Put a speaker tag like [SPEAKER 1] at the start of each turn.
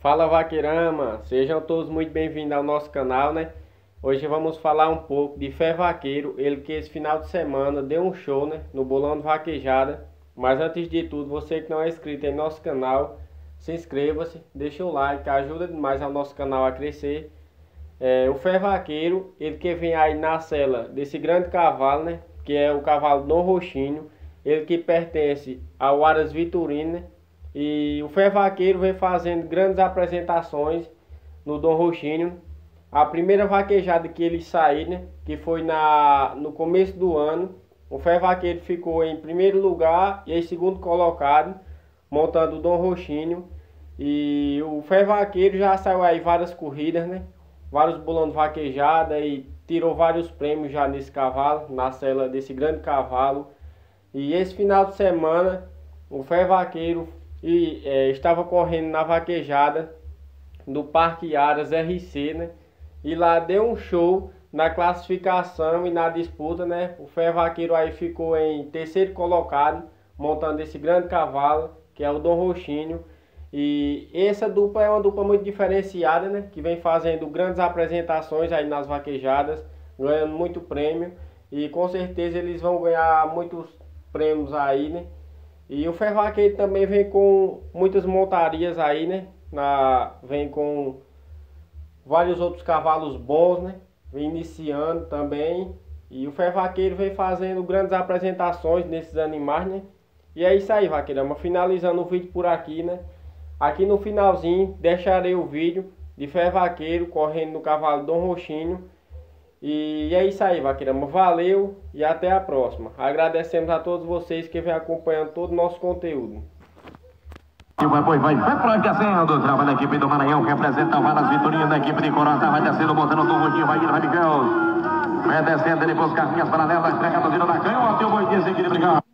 [SPEAKER 1] Fala Vaqueirama, sejam todos muito bem-vindos ao nosso canal, né? Hoje vamos falar um pouco de Fé Vaqueiro, ele que esse final de semana deu um show, né? No Bolão de Vaquejada. Mas antes de tudo, você que não é inscrito em nosso canal, se inscreva-se, deixa o like, ajuda demais ao nosso canal a crescer. É, o Fé Vaqueiro, ele que vem aí na cela desse grande cavalo, né? Que é o cavalo Dom Roxinho, ele que pertence ao Aras Vitorino, né? E o Fé Vaqueiro vem fazendo grandes apresentações no Dom Roxinho. A primeira vaquejada que ele saiu, né, que foi na, no começo do ano, o Fé Vaqueiro ficou em primeiro lugar e em segundo colocado, montando o Dom Roxinho. E o Fé Vaqueiro já saiu aí várias corridas, né? Vários bolões de vaquejada e tirou vários prêmios já nesse cavalo, na cela desse grande cavalo. E esse final de semana, o Fé Vaqueiro e é, estava correndo na vaquejada do Parque Aras RC, né? E lá deu um show na classificação e na disputa, né? O Fé Vaqueiro aí ficou em terceiro colocado, montando esse grande cavalo, que é o Dom Roxinho. E essa dupla é uma dupla muito diferenciada, né? Que vem fazendo grandes apresentações aí nas vaquejadas, ganhando muito prêmio. E com certeza eles vão ganhar muitos prêmios aí, né? E o Ferroaqueiro também vem com muitas montarias aí, né? Na, vem com vários outros cavalos bons, né? Vem iniciando também. E o Ferroaqueiro vem fazendo grandes apresentações nesses animais, né? E é isso aí, vaqueirama. Finalizando o vídeo por aqui, né? Aqui no finalzinho deixarei o vídeo de Ferroaqueiro correndo no cavalo Dom Roxinho. E é isso aí, Vaqueirama. Valeu e até a próxima. Agradecemos a todos vocês que vêm acompanhando todo o nosso conteúdo.
[SPEAKER 2] E vai, vai, vai, vai pro descendo. Trabalha a equipe do Maranhão, representa o Varas Vitorino da equipe de Corota. Vai descendo, botando o turbo, vai indo, radicão. Vai descendo, ele busca as linhas paralelas, entrega no viro da canhota. E o boi desse equilíbrio.